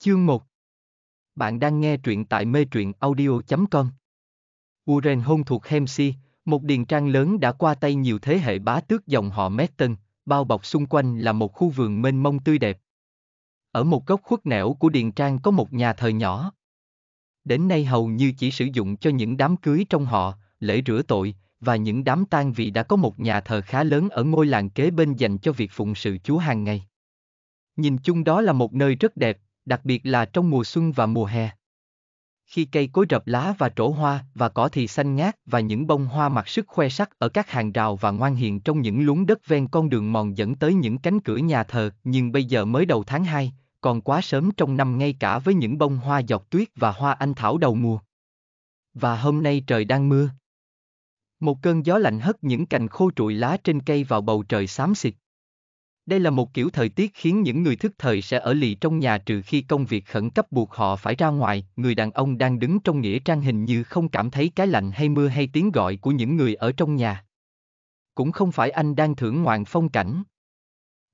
Chương 1 Bạn đang nghe truyện tại mê truyện audio.com Uren hôn thuộc Hemsi, một điền trang lớn đã qua tay nhiều thế hệ bá tước dòng họ Metten, bao bọc xung quanh là một khu vườn mênh mông tươi đẹp. Ở một góc khuất nẻo của điền trang có một nhà thờ nhỏ. Đến nay hầu như chỉ sử dụng cho những đám cưới trong họ, lễ rửa tội, và những đám tang vì đã có một nhà thờ khá lớn ở ngôi làng kế bên dành cho việc phụng sự Chúa hàng ngày. Nhìn chung đó là một nơi rất đẹp, đặc biệt là trong mùa xuân và mùa hè. Khi cây cối rập lá và trổ hoa và cỏ thì xanh ngát và những bông hoa mặc sức khoe sắc ở các hàng rào và ngoan hiền trong những luống đất ven con đường mòn dẫn tới những cánh cửa nhà thờ, nhưng bây giờ mới đầu tháng 2, còn quá sớm trong năm ngay cả với những bông hoa giọt tuyết và hoa anh thảo đầu mùa. Và hôm nay trời đang mưa. Một cơn gió lạnh hất những cành khô trụi lá trên cây vào bầu trời xám xịt. Đây là một kiểu thời tiết khiến những người thức thời sẽ ở lì trong nhà trừ khi công việc khẩn cấp buộc họ phải ra ngoài, người đàn ông đang đứng trong nghĩa trang hình như không cảm thấy cái lạnh hay mưa hay tiếng gọi của những người ở trong nhà. Cũng không phải anh đang thưởng ngoạn phong cảnh.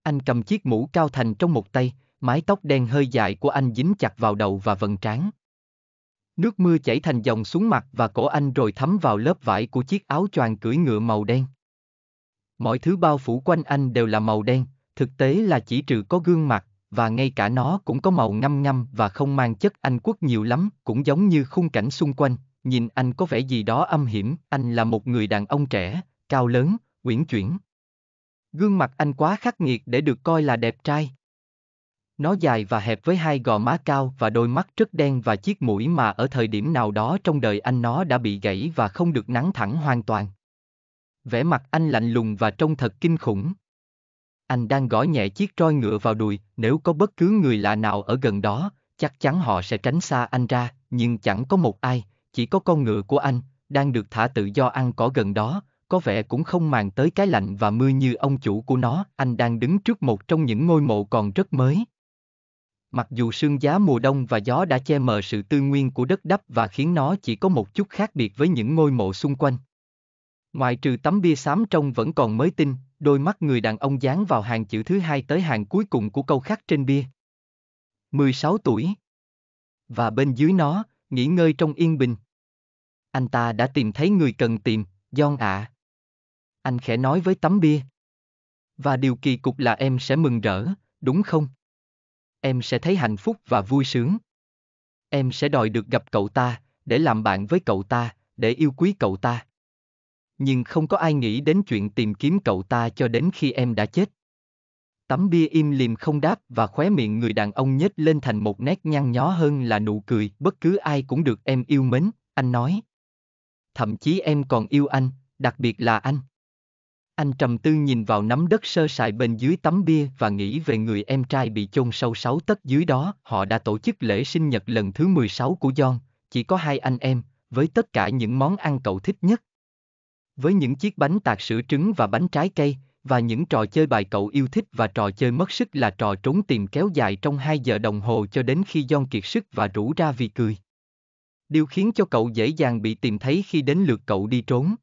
Anh cầm chiếc mũ cao thành trong một tay, mái tóc đen hơi dài của anh dính chặt vào đầu và vần trán. Nước mưa chảy thành dòng xuống mặt và cổ anh rồi thấm vào lớp vải của chiếc áo choàng cưỡi ngựa màu đen. Mọi thứ bao phủ quanh anh đều là màu đen, thực tế là chỉ trừ có gương mặt, và ngay cả nó cũng có màu ngăm ngăm và không mang chất Anh quốc nhiều lắm, cũng giống như khung cảnh xung quanh, nhìn anh có vẻ gì đó âm hiểm, anh là một người đàn ông trẻ, cao lớn, uyển chuyển. Gương mặt anh quá khắc nghiệt để được coi là đẹp trai. Nó dài và hẹp với hai gò má cao và đôi mắt rất đen và chiếc mũi mà ở thời điểm nào đó trong đời anh nó đã bị gãy và không được nắng thẳng hoàn toàn. Vẻ mặt anh lạnh lùng và trông thật kinh khủng. Anh đang gõ nhẹ chiếc roi ngựa vào đùi, nếu có bất cứ người lạ nào ở gần đó, chắc chắn họ sẽ tránh xa anh ra, nhưng chẳng có một ai, chỉ có con ngựa của anh, đang được thả tự do ăn cỏ gần đó, có vẻ cũng không màng tới cái lạnh và mưa như ông chủ của nó, anh đang đứng trước một trong những ngôi mộ còn rất mới. Mặc dù sương giá mùa đông và gió đã che mờ sự tư nguyên của đất đắp và khiến nó chỉ có một chút khác biệt với những ngôi mộ xung quanh. Ngoài trừ tấm bia xám trông vẫn còn mới tinh, đôi mắt người đàn ông dán vào hàng chữ thứ hai tới hàng cuối cùng của câu khắc trên bia. 16 tuổi. Và bên dưới nó, nghỉ ngơi trong yên bình. Anh ta đã tìm thấy người cần tìm, John ạ. Anh khẽ nói với tấm bia. Và điều kỳ cục là em sẽ mừng rỡ, đúng không? Em sẽ thấy hạnh phúc và vui sướng. Em sẽ đòi được gặp cậu ta, để làm bạn với cậu ta, để yêu quý cậu ta nhưng không có ai nghĩ đến chuyện tìm kiếm cậu ta cho đến khi em đã chết. Tấm bia im lìm không đáp và khóe miệng người đàn ông nhếch lên thành một nét nhăn nhó hơn là nụ cười, bất cứ ai cũng được em yêu mến, anh nói. Thậm chí em còn yêu anh, đặc biệt là anh. Anh trầm tư nhìn vào nắm đất sơ sài bên dưới tấm bia và nghĩ về người em trai bị chôn sâu sáu tấc dưới đó. Họ đã tổ chức lễ sinh nhật lần thứ 16 của John, chỉ có hai anh em, với tất cả những món ăn cậu thích nhất. Với những chiếc bánh tạc sữa trứng và bánh trái cây, và những trò chơi bài cậu yêu thích và trò chơi mất sức là trò trốn tìm kéo dài trong 2 giờ đồng hồ cho đến khi John kiệt sức và rủ ra vì cười. Điều khiến cho cậu dễ dàng bị tìm thấy khi đến lượt cậu đi trốn.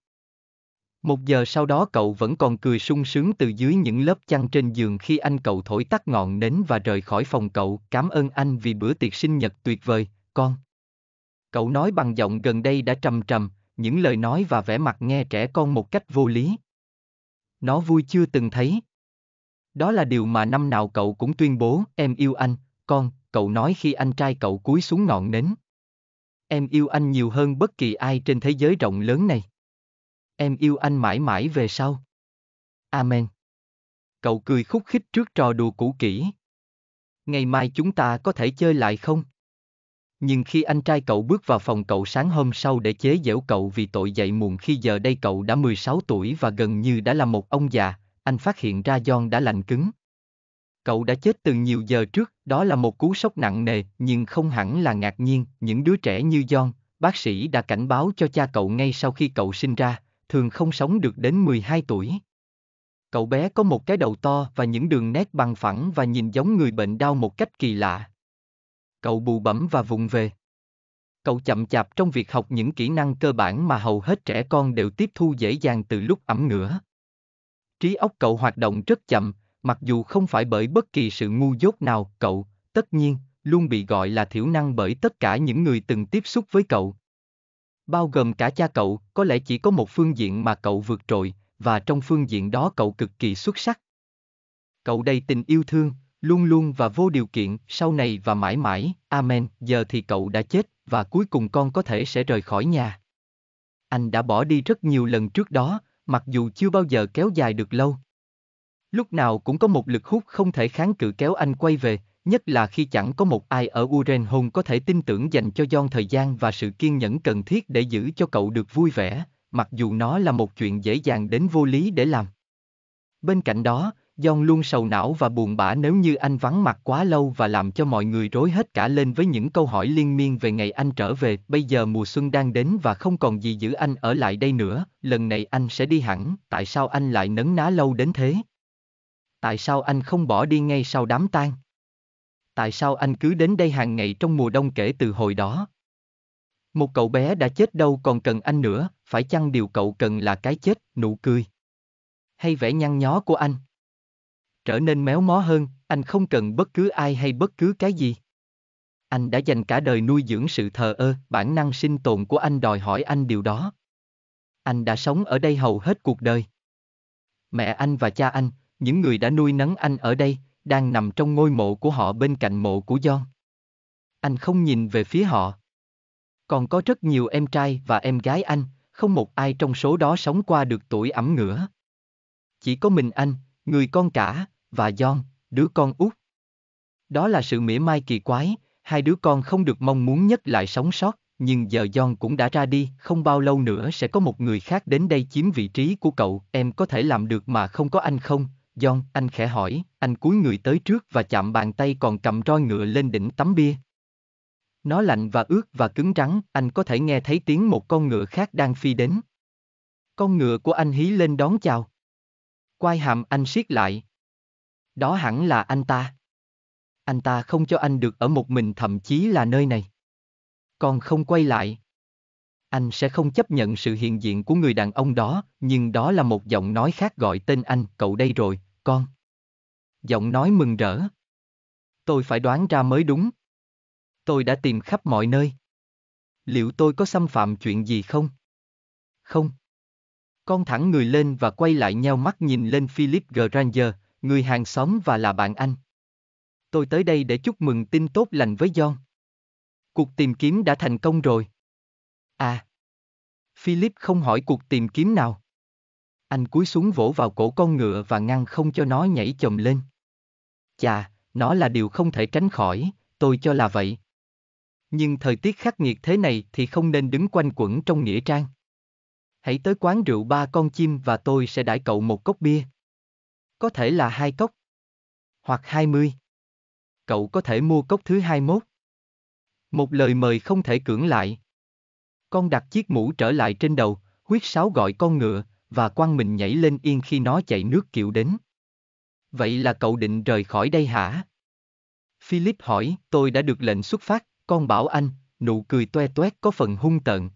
Một giờ sau đó cậu vẫn còn cười sung sướng từ dưới những lớp chăn trên giường khi anh cậu thổi tắt ngọn nến và rời khỏi phòng cậu. Cảm ơn anh vì bữa tiệc sinh nhật tuyệt vời, con. Cậu nói bằng giọng gần đây đã trầm trầm, những lời nói và vẻ mặt nghe trẻ con một cách vô lý. Nó vui chưa từng thấy. Đó là điều mà năm nào cậu cũng tuyên bố, em yêu anh, con, cậu nói khi anh trai cậu cúi xuống ngọn nến. Em yêu anh nhiều hơn bất kỳ ai trên thế giới rộng lớn này. Em yêu anh mãi mãi về sau. Amen. Cậu cười khúc khích trước trò đùa cũ kỹ. Ngày mai chúng ta có thể chơi lại không? Nhưng khi anh trai cậu bước vào phòng cậu sáng hôm sau để chế giễu cậu vì tội dậy muộn khi giờ đây cậu đã 16 tuổi và gần như đã là một ông già, anh phát hiện ra John đã lạnh cứng. Cậu đã chết từ nhiều giờ trước, đó là một cú sốc nặng nề, nhưng không hẳn là ngạc nhiên, những đứa trẻ như John, bác sĩ đã cảnh báo cho cha cậu ngay sau khi cậu sinh ra, thường không sống được đến 12 tuổi. Cậu bé có một cái đầu to và những đường nét bằng phẳng và nhìn giống người bệnh đau một cách kỳ lạ. Cậu bù bẩm và vùng về. Cậu chậm chạp trong việc học những kỹ năng cơ bản mà hầu hết trẻ con đều tiếp thu dễ dàng từ lúc ẩm ngửa. Trí óc cậu hoạt động rất chậm, mặc dù không phải bởi bất kỳ sự ngu dốt nào, cậu, tất nhiên, luôn bị gọi là thiểu năng bởi tất cả những người từng tiếp xúc với cậu. Bao gồm cả cha cậu, có lẽ chỉ có một phương diện mà cậu vượt trội, và trong phương diện đó cậu cực kỳ xuất sắc. Cậu đầy tình yêu thương, luôn luôn và vô điều kiện, sau này và mãi mãi, Amen, giờ thì cậu đã chết, và cuối cùng con có thể sẽ rời khỏi nhà. Anh đã bỏ đi rất nhiều lần trước đó, mặc dù chưa bao giờ kéo dài được lâu. Lúc nào cũng có một lực hút không thể kháng cự kéo anh quay về, nhất là khi chẳng có một ai ở Uren Home có thể tin tưởng dành cho John thời gian và sự kiên nhẫn cần thiết để giữ cho cậu được vui vẻ, mặc dù nó là một chuyện dễ dàng đến vô lý để làm. Bên cạnh đó, John luôn sầu não và buồn bã nếu như anh vắng mặt quá lâu và làm cho mọi người rối hết cả lên với những câu hỏi liên miên về ngày anh trở về. Bây giờ mùa xuân đang đến và không còn gì giữ anh ở lại đây nữa, lần này anh sẽ đi hẳn, tại sao anh lại nấn ná lâu đến thế? Tại sao anh không bỏ đi ngay sau đám tang? Tại sao anh cứ đến đây hàng ngày trong mùa đông kể từ hồi đó? Một cậu bé đã chết đâu còn cần anh nữa, phải chăng điều cậu cần là cái chết, nụ cười? Hay vẻ nhăn nhó của anh? Trở nên méo mó hơn, anh không cần bất cứ ai hay bất cứ cái gì. Anh đã dành cả đời nuôi dưỡng sự thờ ơ, bản năng sinh tồn của anh đòi hỏi anh điều đó. Anh đã sống ở đây hầu hết cuộc đời. Mẹ anh và cha anh, những người đã nuôi nấng anh ở đây, đang nằm trong ngôi mộ của họ bên cạnh mộ của John. Anh không nhìn về phía họ. Còn có rất nhiều em trai và em gái anh, không một ai trong số đó sống qua được tuổi ẩm ngửa. Chỉ có mình anh, người con cả, và John, đứa con út. Đó là sự mỉa mai kỳ quái, hai đứa con không được mong muốn nhất lại sống sót, nhưng giờ John cũng đã ra đi, không bao lâu nữa sẽ có một người khác đến đây chiếm vị trí của cậu, em có thể làm được mà không có anh không? John, anh khẽ hỏi, anh cúi người tới trước và chạm bàn tay còn cầm roi ngựa lên đỉnh tấm bia. Nó lạnh và ướt và cứng rắn, anh có thể nghe thấy tiếng một con ngựa khác đang phi đến. Con ngựa của anh hí lên đón chào. Quai hàm anh siết lại. Đó hẳn là anh ta. Anh ta không cho anh được ở một mình thậm chí là nơi này. Còn không quay lại. Anh sẽ không chấp nhận sự hiện diện của người đàn ông đó, nhưng đó là một giọng nói khác gọi tên anh, cậu đây rồi, con. Giọng nói mừng rỡ. Tôi phải đoán ra mới đúng. Tôi đã tìm khắp mọi nơi. Liệu tôi có xâm phạm chuyện gì không? Không. Con thẳng người lên và quay lại nheo mắt nhìn lên Philip Granger, người hàng xóm và là bạn anh. Tôi tới đây để chúc mừng tin tốt lành với John. Cuộc tìm kiếm đã thành công rồi. À. Philip không hỏi cuộc tìm kiếm nào. Anh cúi xuống vỗ vào cổ con ngựa và ngăn không cho nó nhảy chồm lên. Chà, nó là điều không thể tránh khỏi, tôi cho là vậy. Nhưng thời tiết khắc nghiệt thế này thì không nên đứng quanh quẩn trong nghĩa trang. Hãy tới quán rượu ba con chim và tôi sẽ đãi cậu một cốc bia. Có thể là hai cốc. Hoặc hai mươi. Cậu có thể mua cốc thứ hai mốt. Một lời mời không thể cưỡng lại. Con đặt chiếc mũ trở lại trên đầu, huyết sáo gọi con ngựa, và quăng mình nhảy lên yên khi nó chạy nước kiệu đến. Vậy là cậu định rời khỏi đây hả? Philip hỏi, tôi đã được lệnh xuất phát, con bảo anh, nụ cười toe toét có phần hung tợn.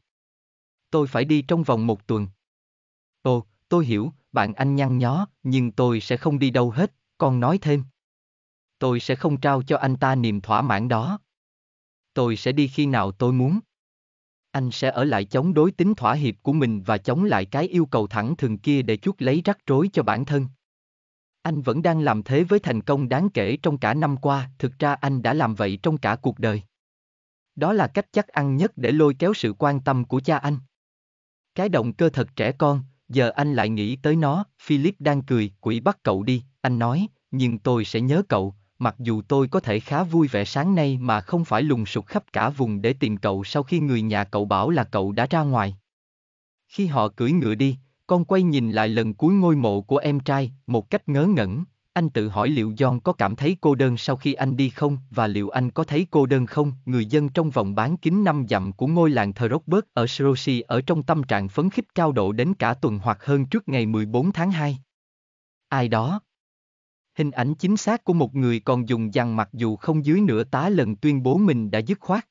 Tôi phải đi trong vòng một tuần. Ồ, tôi hiểu, bạn anh nhăn nhó, nhưng tôi sẽ không đi đâu hết, con nói thêm. Tôi sẽ không trao cho anh ta niềm thỏa mãn đó. Tôi sẽ đi khi nào tôi muốn. Anh sẽ ở lại chống đối tính thỏa hiệp của mình và chống lại cái yêu cầu thẳng thường kia để chuốc lấy rắc rối cho bản thân. Anh vẫn đang làm thế với thành công đáng kể trong cả năm qua, thực ra anh đã làm vậy trong cả cuộc đời. Đó là cách chắc ăn nhất để lôi kéo sự quan tâm của cha anh. Cái động cơ thật trẻ con, giờ anh lại nghĩ tới nó, Philip đang cười, quỷ bắt cậu đi, anh nói, nhưng tôi sẽ nhớ cậu, mặc dù tôi có thể khá vui vẻ sáng nay mà không phải lùng sục khắp cả vùng để tìm cậu sau khi người nhà cậu bảo là cậu đã ra ngoài. Khi họ cưỡi ngựa đi, con quay nhìn lại lần cuối ngôi mộ của em trai, một cách ngớ ngẩn, anh tự hỏi liệu John có cảm thấy cô đơn sau khi anh đi không, và liệu anh có thấy cô đơn không? Người dân trong vòng bán kính năm dặm của ngôi làng thờ ở Srosi ở trong tâm trạng phấn khích cao độ đến cả tuần hoặc hơn trước ngày 14 tháng 2. Ai đó? Hình ảnh chính xác của một người còn dùng dằn mặc dù không dưới nửa tá lần tuyên bố mình đã dứt khoát.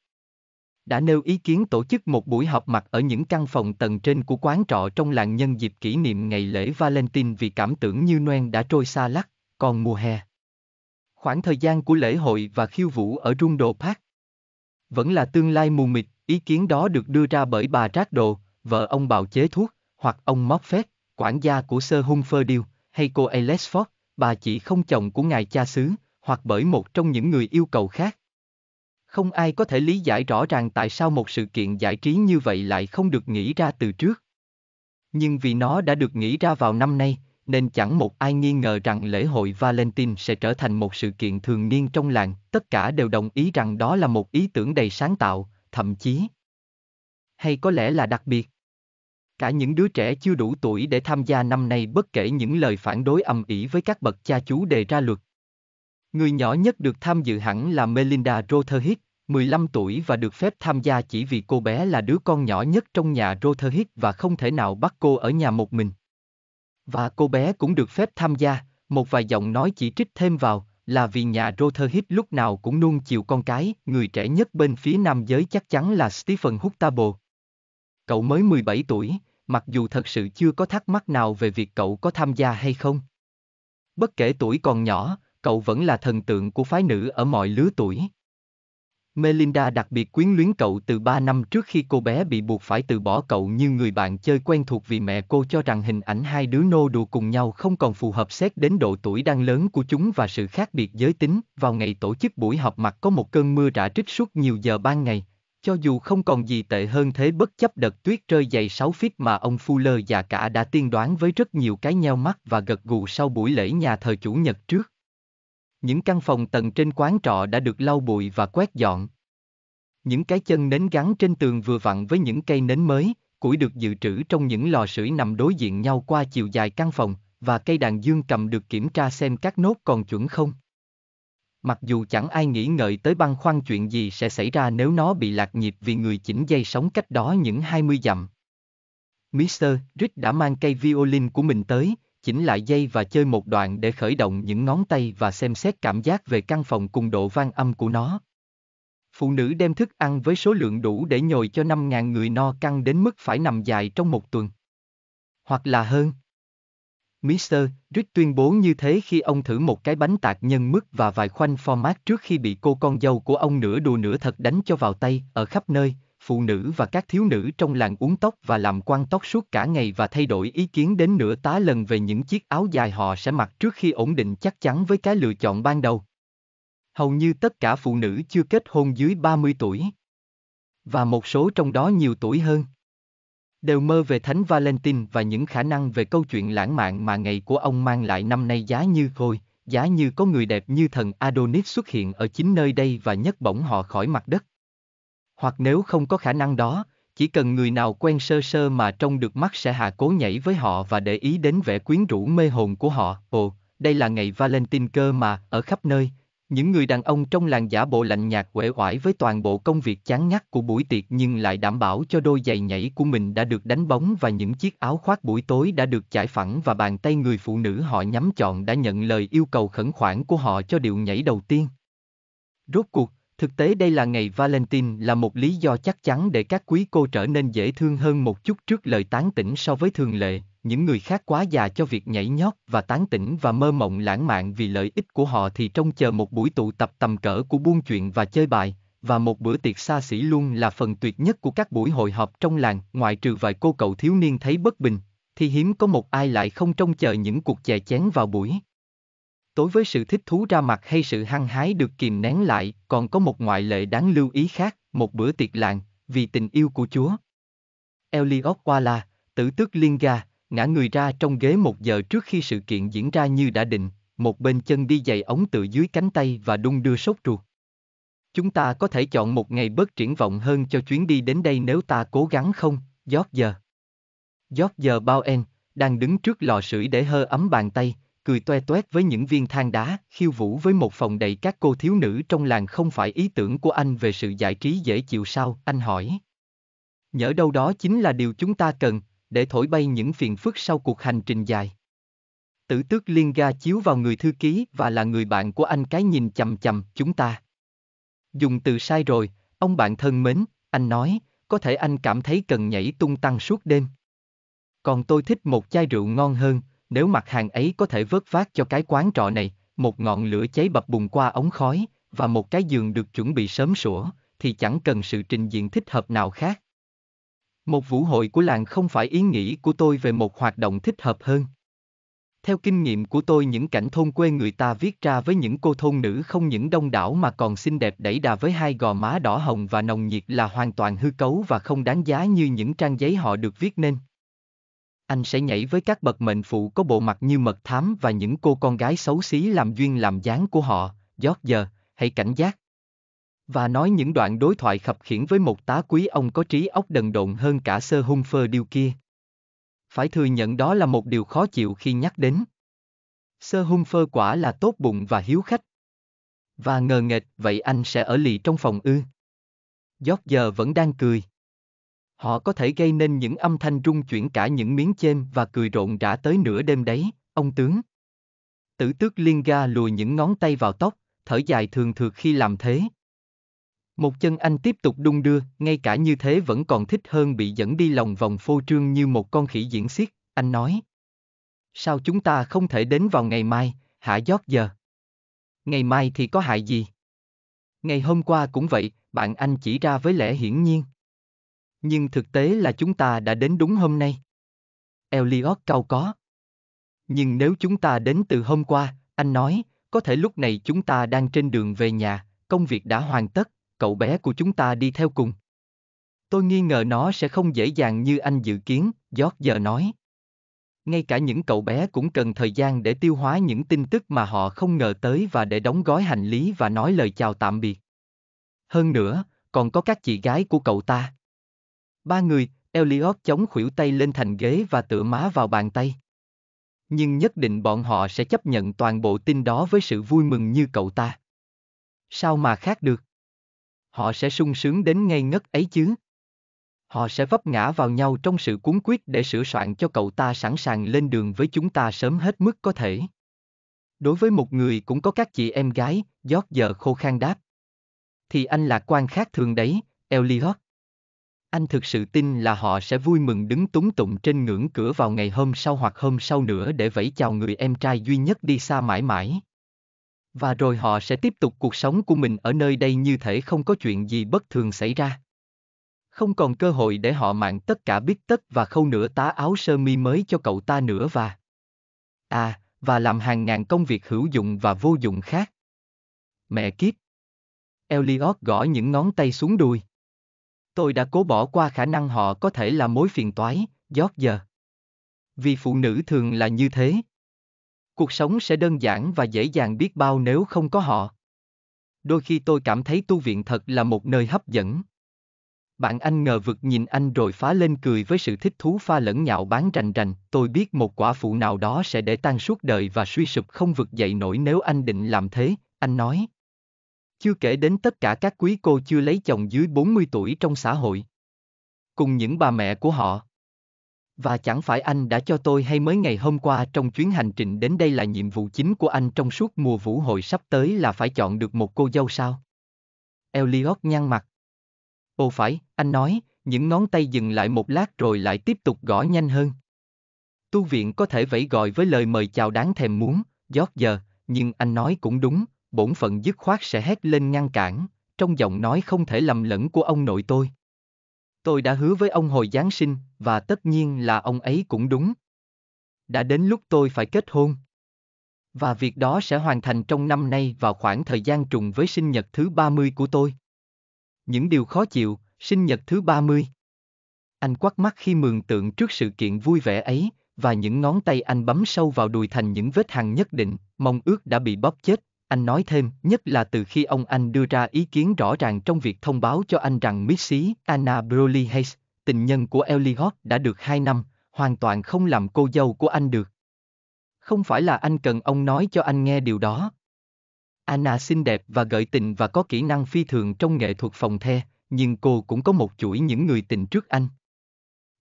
Đã nêu ý kiến tổ chức một buổi họp mặt ở những căn phòng tầng trên của quán trọ trong làng nhân dịp kỷ niệm ngày lễ Valentine vì cảm tưởng như Noel đã trôi xa lắc còn mùa hè. Khoảng thời gian của lễ hội và khiêu vũ ở Rundo Park. Vẫn là tương lai mù mịt, ý kiến đó được đưa ra bởi bà Trác Đồ, vợ ông bào chế thuốc, hoặc ông Moffat, quản gia của Sir Humpherdale, hay cô Aylesford, bà chị không chồng của ngài cha xứ, hoặc bởi một trong những người yêu cầu khác. Không ai có thể lý giải rõ ràng tại sao một sự kiện giải trí như vậy lại không được nghĩ ra từ trước. Nhưng vì nó đã được nghĩ ra vào năm nay, nên chẳng một ai nghi ngờ rằng lễ hội Valentine sẽ trở thành một sự kiện thường niên trong làng, tất cả đều đồng ý rằng đó là một ý tưởng đầy sáng tạo, thậm chí hay có lẽ là đặc biệt. Cả những đứa trẻ chưa đủ tuổi để tham gia năm nay bất kể những lời phản đối âm ỉ với các bậc cha chú đề ra luật. Người nhỏ nhất được tham dự hẳn là Melinda Rotherhit, 15 tuổi và được phép tham gia chỉ vì cô bé là đứa con nhỏ nhất trong nhà Rotherhit và không thể nào bắt cô ở nhà một mình. Và cô bé cũng được phép tham gia, một vài giọng nói chỉ trích thêm vào, là vì nhà Rotherhit lúc nào cũng nuông chiều con cái, người trẻ nhất bên phía nam giới chắc chắn là Stephen Huxtable. Cậu mới 17 tuổi, mặc dù thật sự chưa có thắc mắc nào về việc cậu có tham gia hay không. Bất kể tuổi còn nhỏ, cậu vẫn là thần tượng của phái nữ ở mọi lứa tuổi. Melinda đặc biệt quyến luyến cậu từ 3 năm trước khi cô bé bị buộc phải từ bỏ cậu như người bạn chơi quen thuộc vì mẹ cô cho rằng hình ảnh hai đứa nô đùa cùng nhau không còn phù hợp xét đến độ tuổi đang lớn của chúng và sự khác biệt giới tính. Vào ngày tổ chức buổi họp mặt có một cơn mưa rã trích suốt nhiều giờ ban ngày, cho dù không còn gì tệ hơn thế bất chấp đợt tuyết rơi dày 6 feet mà ông Fuller già cả đã tiên đoán với rất nhiều cái nheo mắt và gật gù sau buổi lễ nhà thờ chủ nhật trước. Những căn phòng tầng trên quán trọ đã được lau bụi và quét dọn. Những cái chân nến gắn trên tường vừa vặn với những cây nến mới, củi được dự trữ trong những lò sưởi nằm đối diện nhau qua chiều dài căn phòng, và cây đàn dương cầm được kiểm tra xem các nốt còn chuẩn không. Mặc dù chẳng ai nghĩ ngợi tới băn khoăn chuyện gì sẽ xảy ra nếu nó bị lạc nhịp vì người chỉnh dây sóng cách đó những 20 dặm. Mr. Rick đã mang cây violin của mình tới, chỉnh lại dây và chơi một đoạn để khởi động những ngón tay và xem xét cảm giác về căn phòng cùng độ vang âm của nó. Phụ nữ đem thức ăn với số lượng đủ để nhồi cho 5.000 người no căng đến mức phải nằm dài trong một tuần. Hoặc là hơn. Mr. Rick tuyên bố như thế khi ông thử một cái bánh tạc nhân mứt và vài khoanh format trước khi bị cô con dâu của ông nửa đùa nửa thật đánh cho vào tay, ở khắp nơi, phụ nữ và các thiếu nữ trong làng uống tóc và làm quan tóc suốt cả ngày và thay đổi ý kiến đến nửa tá lần về những chiếc áo dài họ sẽ mặc trước khi ổn định chắc chắn với cái lựa chọn ban đầu. Hầu như tất cả phụ nữ chưa kết hôn dưới 30 tuổi. Và một số trong đó nhiều tuổi hơn. Đều mơ về Thánh Valentine và những khả năng về câu chuyện lãng mạn mà ngày của ông mang lại năm nay giá như khôi, giá như có người đẹp như thần Adonis xuất hiện ở chính nơi đây và nhấc bổng họ khỏi mặt đất. Hoặc nếu không có khả năng đó, chỉ cần người nào quen sơ sơ mà trông được mắt sẽ hạ cố nhảy với họ và để ý đến vẻ quyến rũ mê hồn của họ. Ồ, đây là ngày Valentine cơ mà, ở khắp nơi, những người đàn ông trong làng giả bộ lạnh nhạt uể oải với toàn bộ công việc chán ngắt của buổi tiệc nhưng lại đảm bảo cho đôi giày nhảy của mình đã được đánh bóng và những chiếc áo khoác buổi tối đã được chải phẳng và bàn tay người phụ nữ họ nhắm chọn đã nhận lời yêu cầu khẩn khoản của họ cho điệu nhảy đầu tiên. Rốt cuộc, thực tế đây là ngày Valentine là một lý do chắc chắn để các quý cô trở nên dễ thương hơn một chút trước lời tán tỉnh so với thường lệ, những người khác quá già cho việc nhảy nhót và tán tỉnh và mơ mộng lãng mạn vì lợi ích của họ thì trông chờ một buổi tụ tập tầm cỡ của buôn chuyện và chơi bài, và một bữa tiệc xa xỉ luôn là phần tuyệt nhất của các buổi hội họp trong làng, ngoại trừ vài cô cậu thiếu niên thấy bất bình, thì hiếm có một ai lại không trông chờ những cuộc chè chén vào buổi. Tối với sự thích thú ra mặt hay sự hăng hái được kìm nén lại, còn có một ngoại lệ đáng lưu ý khác, một bữa tiệc làng, vì tình yêu của Chúa. Eliot Walla, tử tước Linga, ngã người ra trong ghế một giờ trước khi sự kiện diễn ra như đã định, một bên chân đi giày ống tự dưới cánh tay và đung đưa sốt ruột. Chúng ta có thể chọn một ngày bớt triển vọng hơn cho chuyến đi đến đây nếu ta cố gắng không, Giót giờ. Giót giờ bao en, đang đứng trước lò sưởi để hơ ấm bàn tay, cười toe toét với những viên than đá, khiêu vũ với một phòng đầy các cô thiếu nữ trong làng không phải ý tưởng của anh về sự giải trí dễ chịu sao, anh hỏi. Nhỡ đâu đó chính là điều chúng ta cần, để thổi bay những phiền phức sau cuộc hành trình dài. Tử tước liên ga chiếu vào người thư ký và là người bạn của anh cái nhìn chầm chầm chúng ta. Dùng từ sai rồi, ông bạn thân mến, anh nói, có thể anh cảm thấy cần nhảy tung tăng suốt đêm. Còn tôi thích một chai rượu ngon hơn, nếu mặt hàng ấy có thể vớt vát cho cái quán trọ này, một ngọn lửa cháy bập bùng qua ống khói, và một cái giường được chuẩn bị sớm sủa, thì chẳng cần sự trình diện thích hợp nào khác. Một vũ hội của làng không phải ý nghĩ của tôi về một hoạt động thích hợp hơn. Theo kinh nghiệm của tôi những cảnh thôn quê người ta viết ra với những cô thôn nữ không những đông đảo mà còn xinh đẹp đẩy đà với hai gò má đỏ hồng và nồng nhiệt là hoàn toàn hư cấu và không đáng giá như những trang giấy họ được viết nên. Anh sẽ nhảy với các bậc mệnh phụ có bộ mặt như mật thám và những cô con gái xấu xí làm duyên làm dáng của họ, giót giờ, hãy cảnh giác. Và nói những đoạn đối thoại khập khiển với một tá quý ông có trí óc đần độn hơn cả sơ hung phơ điêu kia. Phải thừa nhận đó là một điều khó chịu khi nhắc đến. Sơ hung phơ quả là tốt bụng và hiếu khách. Và ngờ nghệch vậy anh sẽ ở lì trong phòng ư. Giót giờ vẫn đang cười. Họ có thể gây nên những âm thanh rung chuyển cả những miếng chêm và cười rộn rã tới nửa đêm đấy, ông tướng. Tử tước liên ga lùi những ngón tay vào tóc, thở dài thường thường khi làm thế. Một chân anh tiếp tục đung đưa, ngay cả như thế vẫn còn thích hơn bị dẫn đi lòng vòng phô trương như một con khỉ diễn xiết, anh nói. Sao chúng ta không thể đến vào ngày mai, hạ giót giờ? Ngày mai thì có hại gì? Ngày hôm qua cũng vậy, bạn anh chỉ ra với lẽ hiển nhiên. Nhưng thực tế là chúng ta đã đến đúng hôm nay. Elliot cau có. Nhưng nếu chúng ta đến từ hôm qua, anh nói, có thể lúc này chúng ta đang trên đường về nhà, công việc đã hoàn tất, cậu bé của chúng ta đi theo cùng. Tôi nghi ngờ nó sẽ không dễ dàng như anh dự kiến, George giờ nói. Ngay cả những cậu bé cũng cần thời gian để tiêu hóa những tin tức mà họ không ngờ tới và để đóng gói hành lý và nói lời chào tạm biệt. Hơn nữa, còn có các chị gái của cậu ta. Ba người, Elliot chống khuỷu tay lên thành ghế và tựa má vào bàn tay. Nhưng nhất định bọn họ sẽ chấp nhận toàn bộ tin đó với sự vui mừng như cậu ta. Sao mà khác được? Họ sẽ sung sướng đến ngây ngất ấy chứ. Họ sẽ vấp ngã vào nhau trong sự cuốn quyết để sửa soạn cho cậu ta sẵn sàng lên đường với chúng ta sớm hết mức có thể. Đối với một người cũng có các chị em gái, giót giờ khô khan đáp. Thì anh lạc quan khác thường đấy, Elliot. Anh thực sự tin là họ sẽ vui mừng đứng túng tụng trên ngưỡng cửa vào ngày hôm sau hoặc hôm sau nữa để vẫy chào người em trai duy nhất đi xa mãi mãi. Và rồi họ sẽ tiếp tục cuộc sống của mình ở nơi đây như thể không có chuyện gì bất thường xảy ra. Không còn cơ hội để họ mạng tất cả biết tất và khâu nửa tá áo sơ mi mới cho cậu ta nữa và... À, và làm hàng ngàn công việc hữu dụng và vô dụng khác. Mẹ kiếp! Elliot gõ những ngón tay xuống đùi. Tôi đã cố bỏ qua khả năng họ có thể là mối phiền toái, giót giờ. Vì phụ nữ thường là như thế. Cuộc sống sẽ đơn giản và dễ dàng biết bao nếu không có họ. Đôi khi tôi cảm thấy tu viện thật là một nơi hấp dẫn. Bạn anh ngờ vực nhìn anh rồi phá lên cười với sự thích thú pha lẫn nhạo bán rành rành, tôi biết một quả phụ nào đó sẽ để tan suốt đời và suy sụp không vực dậy nổi nếu anh định làm thế, anh nói. Chưa kể đến tất cả các quý cô chưa lấy chồng dưới 40 tuổi trong xã hội. Cùng những bà mẹ của họ. Và chẳng phải anh đã cho tôi hay mới ngày hôm qua trong chuyến hành trình đến đây là nhiệm vụ chính của anh trong suốt mùa vũ hội sắp tới là phải chọn được một cô dâu sao? Elliot nhăn mặt. Ồ phải, anh nói, những ngón tay dừng lại một lát rồi lại tiếp tục gõ nhanh hơn. Tu viện có thể vẫy gọi với lời mời chào đáng thèm muốn, giót giờ, nhưng anh nói cũng đúng, bổn phận dứt khoát sẽ hét lên ngăn cản, trong giọng nói không thể lầm lẫn của ông nội tôi. Tôi đã hứa với ông hồi Giáng sinh, và tất nhiên là ông ấy cũng đúng. Đã đến lúc tôi phải kết hôn. Và việc đó sẽ hoàn thành trong năm nay vào khoảng thời gian trùng với sinh nhật thứ 30 của tôi. Những điều khó chịu, sinh nhật thứ 30. Anh quắt mắt khi mường tượng trước sự kiện vui vẻ ấy, và những ngón tay anh bấm sâu vào đùi thành những vết hằn nhất định, mong ước đã bị bóp chết, anh nói thêm, nhất là từ khi ông anh đưa ra ý kiến rõ ràng trong việc thông báo cho anh rằng Missy Anna Broly Hayes, tình nhân của Elliot đã được 2 năm, hoàn toàn không làm cô dâu của anh được. Không phải là anh cần ông nói cho anh nghe điều đó. Anna xinh đẹp và gợi tình và có kỹ năng phi thường trong nghệ thuật phòng the, nhưng cô cũng có một chuỗi những người tình trước anh.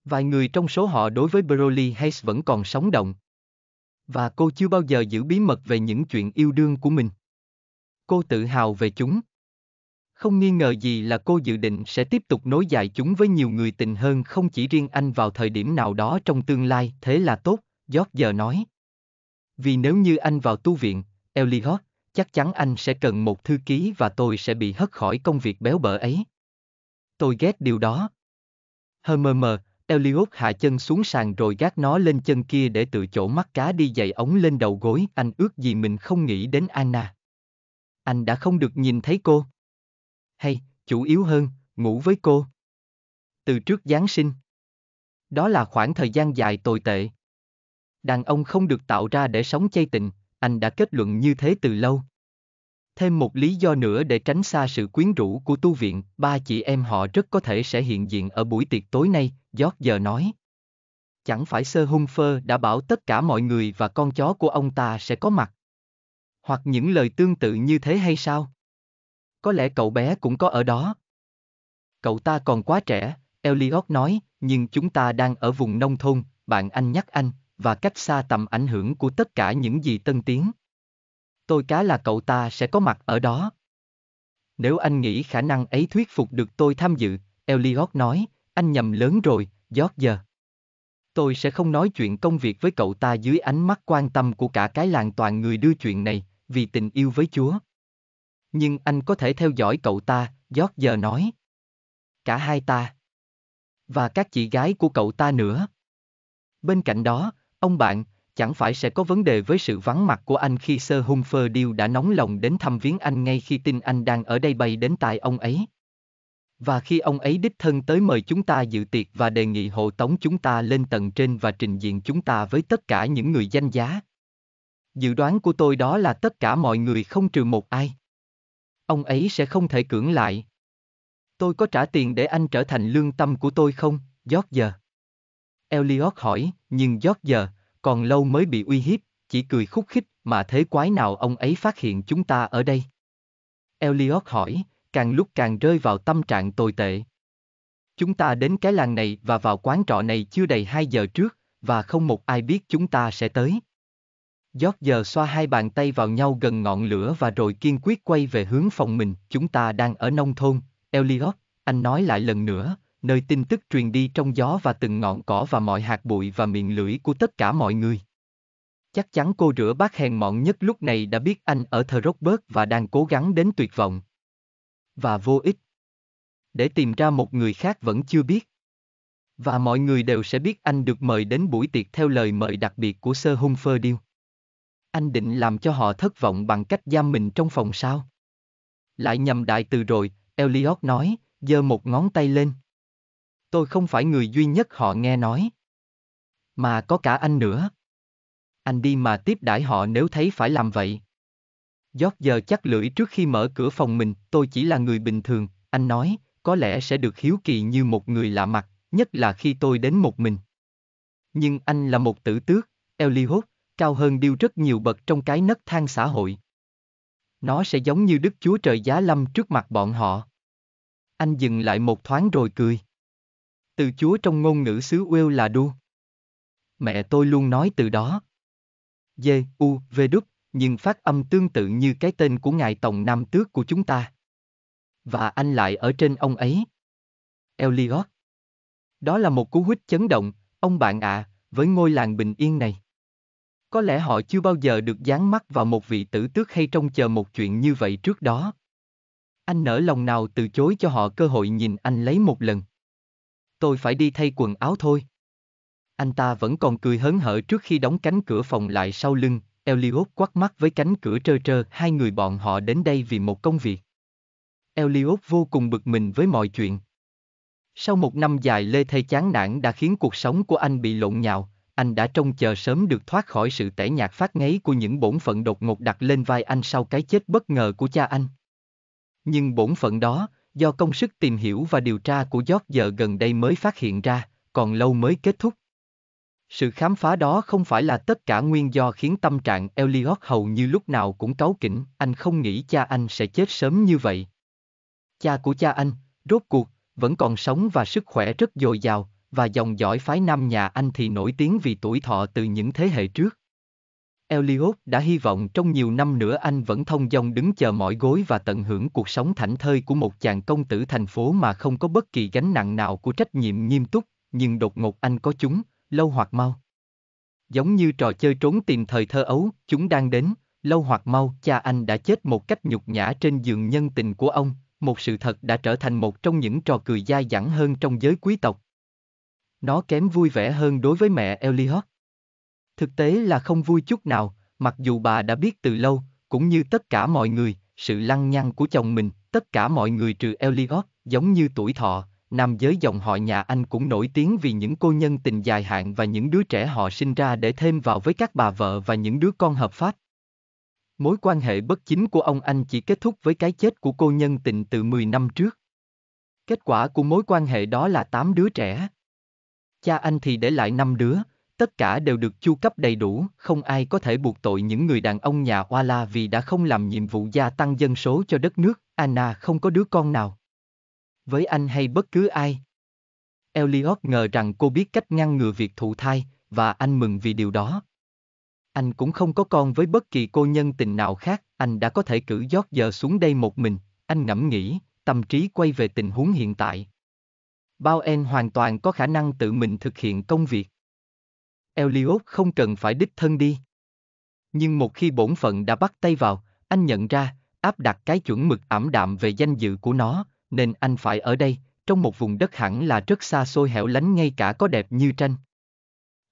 Vài người trong số họ đối với Broly Hayes vẫn còn sống động. Và cô chưa bao giờ giữ bí mật về những chuyện yêu đương của mình. Cô tự hào về chúng. Không nghi ngờ gì là cô dự định sẽ tiếp tục nối dài chúng với nhiều người tình hơn không chỉ riêng anh vào thời điểm nào đó trong tương lai, thế là tốt, George giờ nói. Vì nếu như anh vào tu viện, Elliot, chắc chắn anh sẽ cần một thư ký và tôi sẽ bị hất khỏi công việc béo bở ấy. Tôi ghét điều đó. Hơ mơ mờ, Elliot hạ chân xuống sàn rồi gác nó lên chân kia để tự chỗ mắt cá đi giày ống lên đầu gối. Anh ước gì mình không nghĩ đến Anna. Anh đã không được nhìn thấy cô. Hay, chủ yếu hơn, ngủ với cô. Từ trước Giáng sinh. Đó là khoảng thời gian dài tồi tệ. Đàn ông không được tạo ra để sống chay tịnh, anh đã kết luận như thế từ lâu. Thêm một lý do nữa để tránh xa sự quyến rũ của tu viện, ba chị em họ rất có thể sẽ hiện diện ở buổi tiệc tối nay, Giót giờ nói. Chẳng phải Sơ Hung Phơ đã bảo tất cả mọi người và con chó của ông ta sẽ có mặt. Hoặc những lời tương tự như thế hay sao? Có lẽ cậu bé cũng có ở đó. Cậu ta còn quá trẻ, Elliot nói, nhưng chúng ta đang ở vùng nông thôn, bạn anh nhắc anh, và cách xa tầm ảnh hưởng của tất cả những gì tân tiến. Tôi cá là cậu ta sẽ có mặt ở đó. Nếu anh nghĩ khả năng ấy thuyết phục được tôi tham dự, Elliot nói, anh nhầm lớn rồi, George. Tôi sẽ không nói chuyện công việc với cậu ta dưới ánh mắt quan tâm của cả cái làng toàn người đưa chuyện này, vì tình yêu với Chúa. Nhưng anh có thể theo dõi cậu ta, George nói. Cả hai ta. Và các chị gái của cậu ta nữa. Bên cạnh đó, ông bạn, chẳng phải sẽ có vấn đề với sự vắng mặt của anh khi Sir Humphrey Deal đã nóng lòng đến thăm viếng anh ngay khi tin anh đang ở đây bay đến tai ông ấy. Và khi ông ấy đích thân tới mời chúng ta dự tiệc và đề nghị hộ tống chúng ta lên tầng trên và trình diện chúng ta với tất cả những người danh giá. Dự đoán của tôi đó là tất cả mọi người không trừ một ai. Ông ấy sẽ không thể cưỡng lại. Tôi có trả tiền để anh trở thành lương tâm của tôi không, George? Elliot hỏi, nhưng George, còn lâu mới bị uy hiếp, chỉ cười khúc khích, mà thế quái nào ông ấy phát hiện chúng ta ở đây? Elliot hỏi, càng lúc càng rơi vào tâm trạng tồi tệ. Chúng ta đến cái làng này và vào quán trọ này chưa đầy 2 giờ trước, và không một ai biết chúng ta sẽ tới. George xoa hai bàn tay vào nhau gần ngọn lửa và rồi kiên quyết quay về hướng phòng mình, chúng ta đang ở nông thôn, Elliot, anh nói lại lần nữa, nơi tin tức truyền đi trong gió và từng ngọn cỏ và mọi hạt bụi và miệng lưỡi của tất cả mọi người. Chắc chắn cô rửa bát hèn mọn nhất lúc này đã biết anh ở Throckburg và đang cố gắng đến tuyệt vọng. Và vô ích. Để tìm ra một người khác vẫn chưa biết. Và mọi người đều sẽ biết anh được mời đến buổi tiệc theo lời mời đặc biệt của Sơ Hung Phơ Điêu. Anh định làm cho họ thất vọng bằng cách giam mình trong phòng sao? Lại nhầm đại từ rồi, Elliot nói, giơ một ngón tay lên. Tôi không phải người duy nhất họ nghe nói. Mà có cả anh nữa. Anh đi mà tiếp đãi họ nếu thấy phải làm vậy. Giót giờ chắc lưỡi trước khi mở cửa phòng mình, tôi chỉ là người bình thường, anh nói, có lẽ sẽ được hiếu kỳ như một người lạ mặt, nhất là khi tôi đến một mình. Nhưng anh là một tử tước, Eliot, cao hơn điêu rất nhiều bậc trong cái nấc thang xã hội. Nó sẽ giống như Đức Chúa Trời Giá Lâm trước mặt bọn họ. Anh dừng lại một thoáng rồi cười. Từ Chúa trong ngôn ngữ xứ Wales là đu. Mẹ tôi luôn nói từ đó. D, U, V đúc, nhưng phát âm tương tự như cái tên của ngài tổng nam tước của chúng ta. Và anh lại ở trên ông ấy. Elliot. Đó là một cú hích chấn động, ông bạn ạ, với ngôi làng bình yên này. Có lẽ họ chưa bao giờ được dán mắt vào một vị tử tước hay trông chờ một chuyện như vậy trước đó. Anh nỡ lòng nào từ chối cho họ cơ hội nhìn anh lấy một lần. Tôi phải đi thay quần áo thôi. Anh ta vẫn còn cười hớn hở trước khi đóng cánh cửa phòng lại sau lưng, Elliot quắt mắt với cánh cửa trơ trơ, hai người bọn họ đến đây vì một công việc. Elliot vô cùng bực mình với mọi chuyện. Sau một năm dài lê thê chán nản đã khiến cuộc sống của anh bị lộn nhào, anh đã trông chờ sớm được thoát khỏi sự tẻ nhạt phát ngấy của những bổn phận đột ngột đặt lên vai anh sau cái chết bất ngờ của cha anh. Nhưng bổn phận đó, do công sức tìm hiểu và điều tra của George giờ gần đây mới phát hiện ra, còn lâu mới kết thúc. Sự khám phá đó không phải là tất cả nguyên do khiến tâm trạng Elliot hầu như lúc nào cũng cáu kỉnh, anh không nghĩ cha anh sẽ chết sớm như vậy. Cha của cha anh, rốt cuộc, vẫn còn sống và sức khỏe rất dồi dào, và dòng dõi phái nam nhà anh thì nổi tiếng vì tuổi thọ từ những thế hệ trước. Elliot đã hy vọng trong nhiều năm nữa anh vẫn thông dong đứng chờ mỏi gối và tận hưởng cuộc sống thảnh thơi của một chàng công tử thành phố mà không có bất kỳ gánh nặng nào của trách nhiệm nghiêm túc, nhưng đột ngột anh có chúng, lâu hoặc mau. Giống như trò chơi trốn tìm thời thơ ấu, chúng đang đến, lâu hoặc mau, cha anh đã chết một cách nhục nhã trên giường nhân tình của ông, một sự thật đã trở thành một trong những trò cười dai dẳng hơn trong giới quý tộc. Nó kém vui vẻ hơn đối với mẹ Elliot. Thực tế là không vui chút nào, mặc dù bà đã biết từ lâu, cũng như tất cả mọi người, sự lăng nhăng của chồng mình, tất cả mọi người trừ Elliot, giống như tuổi thọ, nam giới dòng họ nhà anh cũng nổi tiếng vì những cô nhân tình dài hạn và những đứa trẻ họ sinh ra để thêm vào với các bà vợ và những đứa con hợp pháp. Mối quan hệ bất chính của ông anh chỉ kết thúc với cái chết của cô nhân tình từ 10 năm trước. Kết quả của mối quan hệ đó là 8 đứa trẻ. Cha anh thì để lại 5 đứa, tất cả đều được chu cấp đầy đủ, không ai có thể buộc tội những người đàn ông nhà Oala vì đã không làm nhiệm vụ gia tăng dân số cho đất nước, Anna không có đứa con nào. Với anh hay bất cứ ai. Elliot ngờ rằng cô biết cách ngăn ngừa việc thụ thai, và anh mừng vì điều đó. Anh cũng không có con với bất kỳ cô nhân tình nào khác, anh đã có thể cử giót giờ xuống đây một mình, anh ngẫm nghĩ, tâm trí quay về tình huống hiện tại. Bao En hoàn toàn có khả năng tự mình thực hiện công việc. Elliot không cần phải đích thân đi. Nhưng một khi bổn phận đã bắt tay vào, anh nhận ra, áp đặt cái chuẩn mực ảm đạm về danh dự của nó, nên anh phải ở đây, trong một vùng đất hẳn là rất xa xôi hẻo lánh ngay cả có đẹp như tranh.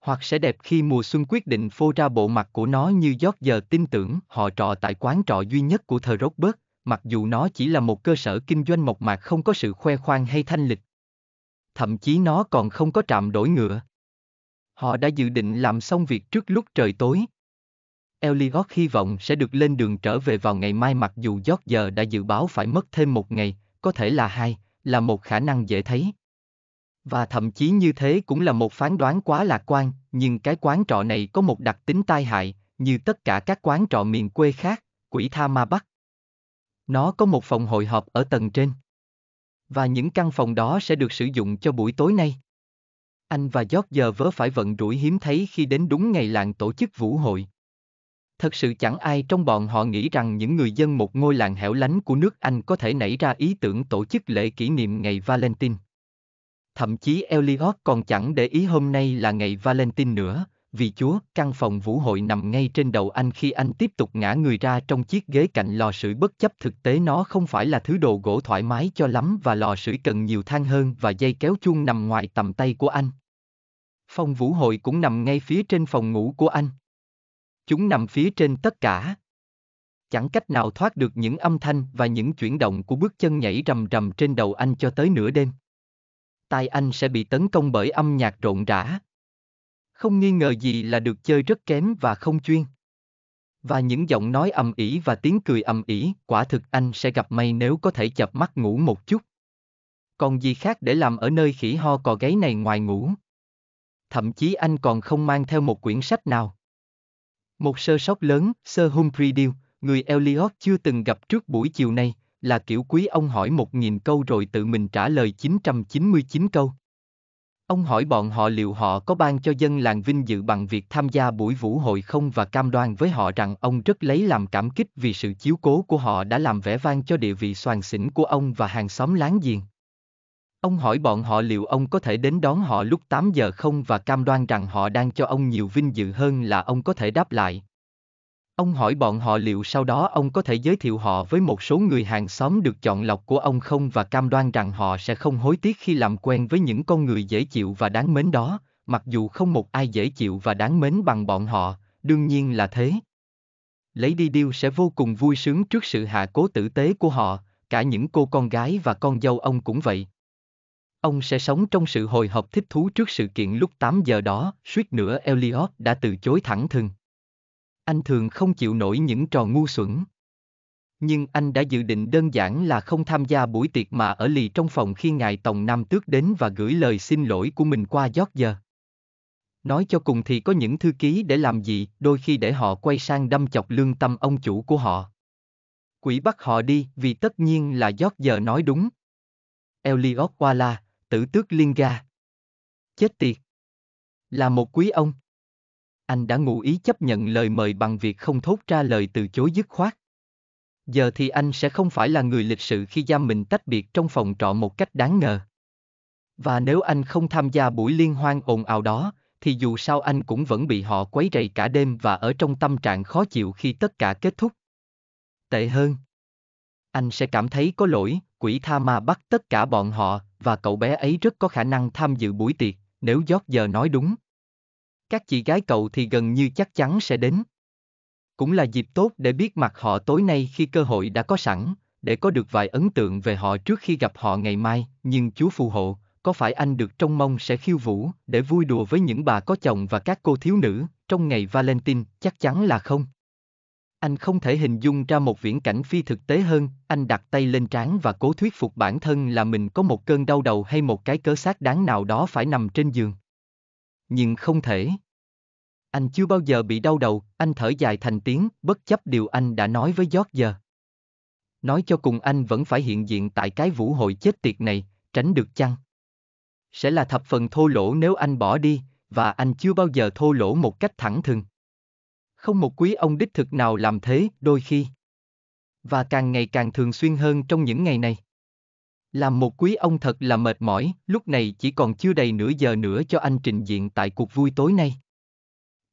Hoặc sẽ đẹp khi mùa xuân quyết định phô ra bộ mặt của nó như giót giờ tin tưởng họ trọ tại quán trọ duy nhất của thờ Robert, mặc dù nó chỉ là một cơ sở kinh doanh mộc mạc không có sự khoe khoang hay thanh lịch. Thậm chí nó còn không có trạm đổi ngựa. Họ đã dự định làm xong việc trước lúc trời tối. Elliot hy vọng sẽ được lên đường trở về vào ngày mai mặc dù giót giờ đã dự báo phải mất thêm một ngày, có thể là hai, là một khả năng dễ thấy. Và thậm chí như thế cũng là một phán đoán quá lạc quan, nhưng cái quán trọ này có một đặc tính tai hại, như tất cả các quán trọ miền quê khác, quỷ tha ma bắc. Nó có một phòng hội họp ở tầng trên. Và những căn phòng đó sẽ được sử dụng cho buổi tối nay. Anh và George giờ vớ phải vận rủi hiếm thấy khi đến đúng ngày làng tổ chức vũ hội. Thật sự chẳng ai trong bọn họ nghĩ rằng những người dân một ngôi làng hẻo lánh của nước Anh có thể nảy ra ý tưởng tổ chức lễ kỷ niệm ngày Valentine. Thậm chí Elliot còn chẳng để ý hôm nay là ngày Valentine nữa, vì chúa, căn phòng vũ hội nằm ngay trên đầu anh khi anh tiếp tục ngã người ra trong chiếc ghế cạnh lò sưởi bất chấp thực tế nó không phải là thứ đồ gỗ thoải mái cho lắm và lò sưởi cần nhiều than hơn và dây kéo chuông nằm ngoài tầm tay của anh. Phòng vũ hội cũng nằm ngay phía trên phòng ngủ của anh. Chúng nằm phía trên tất cả. Chẳng cách nào thoát được những âm thanh và những chuyển động của bước chân nhảy rầm rầm trên đầu anh cho tới nửa đêm. Tai anh sẽ bị tấn công bởi âm nhạc rộn rã. Không nghi ngờ gì là được chơi rất kém và không chuyên. Và những giọng nói ầm ĩ và tiếng cười ầm ĩ, quả thực anh sẽ gặp may nếu có thể chập mắt ngủ một chút. Còn gì khác để làm ở nơi khỉ ho cò gáy này ngoài ngủ? Thậm chí anh còn không mang theo một quyển sách nào. Một sơ sót lớn, Sir Humphrey Deal, người Elliot chưa từng gặp trước buổi chiều nay, là kiểu quý ông hỏi một nghìn câu rồi tự mình trả lời 999 câu. Ông hỏi bọn họ liệu họ có ban cho dân làng vinh dự bằng việc tham gia buổi vũ hội không và cam đoan với họ rằng ông rất lấy làm cảm kích vì sự chiếu cố của họ đã làm vẻ vang cho địa vị soàn xỉn của ông và hàng xóm láng giềng. Ông hỏi bọn họ liệu ông có thể đến đón họ lúc 8 giờ không và cam đoan rằng họ đang cho ông nhiều vinh dự hơn là ông có thể đáp lại. Ông hỏi bọn họ liệu sau đó ông có thể giới thiệu họ với một số người hàng xóm được chọn lọc của ông không và cam đoan rằng họ sẽ không hối tiếc khi làm quen với những con người dễ chịu và đáng mến đó, mặc dù không một ai dễ chịu và đáng mến bằng bọn họ, đương nhiên là thế. Lấy điêu sẽ vô cùng vui sướng trước sự hạ cố tử tế của họ, cả những cô con gái và con dâu ông cũng vậy. Ông sẽ sống trong sự hồi hộp thích thú trước sự kiện lúc 8 giờ đó, suýt nữa Elliot đã từ chối thẳng thừng. Anh thường không chịu nổi những trò ngu xuẩn. Nhưng anh đã dự định đơn giản là không tham gia buổi tiệc mà ở lì trong phòng khi ngài Tổng Nam Tước đến và gửi lời xin lỗi của mình qua giót giờ. Nói cho cùng thì có những thư ký để làm gì, đôi khi để họ quay sang đâm chọc lương tâm ông chủ của họ. Quỷ bắt họ đi vì tất nhiên là giót giờ nói đúng. Elliot Wallace, tử tước liên ga. Chết tiệt. Là một quý ông. Anh đã ngụ ý chấp nhận lời mời bằng việc không thốt ra lời từ chối dứt khoát. Giờ thì anh sẽ không phải là người lịch sự khi giam mình tách biệt trong phòng trọ một cách đáng ngờ. Và nếu anh không tham gia buổi liên hoan ồn ào đó, thì dù sao anh cũng vẫn bị họ quấy rầy cả đêm và ở trong tâm trạng khó chịu khi tất cả kết thúc. Tệ hơn. Anh sẽ cảm thấy có lỗi, quỷ tha ma bắt tất cả bọn họ, và cậu bé ấy rất có khả năng tham dự buổi tiệc, nếu giờ nói đúng. Các chị gái cậu thì gần như chắc chắn sẽ đến. Cũng là dịp tốt để biết mặt họ tối nay khi cơ hội đã có sẵn, để có được vài ấn tượng về họ trước khi gặp họ ngày mai, nhưng Chúa phù hộ, có phải anh được trông mong sẽ khiêu vũ, để vui đùa với những bà có chồng và các cô thiếu nữ, trong ngày Valentine, chắc chắn là không. Anh không thể hình dung ra một viễn cảnh phi thực tế hơn, anh đặt tay lên trán và cố thuyết phục bản thân là mình có một cơn đau đầu hay một cái cớ xác đáng nào đó phải nằm trên giường. Nhưng không thể. Anh chưa bao giờ bị đau đầu, anh thở dài thành tiếng, bất chấp điều anh đã nói với George. Nói cho cùng anh vẫn phải hiện diện tại cái vũ hội chết tiệt này, tránh được chăng? Sẽ là thập phần thô lỗ nếu anh bỏ đi, và anh chưa bao giờ thô lỗ một cách thẳng thừng. Không một quý ông đích thực nào làm thế, đôi khi. Và càng ngày càng thường xuyên hơn trong những ngày này. Làm một quý ông thật là mệt mỏi, lúc này chỉ còn chưa đầy nửa giờ nữa cho anh trình diện tại cuộc vui tối nay.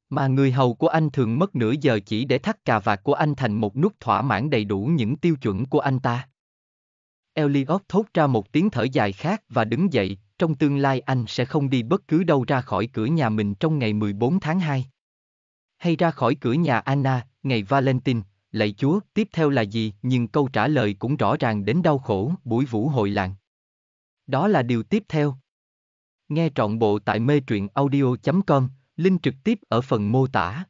Mà người hầu của anh thường mất nửa giờ chỉ để thắt cà vạt của anh thành một nút thỏa mãn đầy đủ những tiêu chuẩn của anh ta. Elliot thốt ra một tiếng thở dài khác và đứng dậy, trong tương lai anh sẽ không đi bất cứ đâu ra khỏi cửa nhà mình trong ngày 14 tháng 2. Hay ra khỏi cửa nhà Anna, ngày Valentine, lạy Chúa, tiếp theo là gì, nhưng câu trả lời cũng rõ ràng đến đau khổ, buổi vũ hội làng. Đó là điều tiếp theo. Nghe trọn bộ tại mê truyện audio.com, link trực tiếp ở phần mô tả.